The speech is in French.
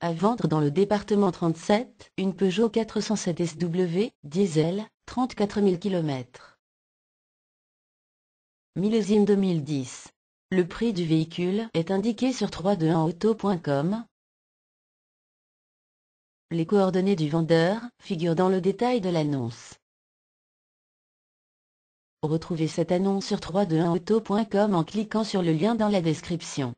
À vendre dans le département 37, une Peugeot 407 SW, diesel, 34 000 km. Millésime 2010. Le prix du véhicule est indiqué sur 321auto.com. Les coordonnées du vendeur figurent dans le détail de l'annonce. Retrouvez cette annonce sur 321auto.com en cliquant sur le lien dans la description.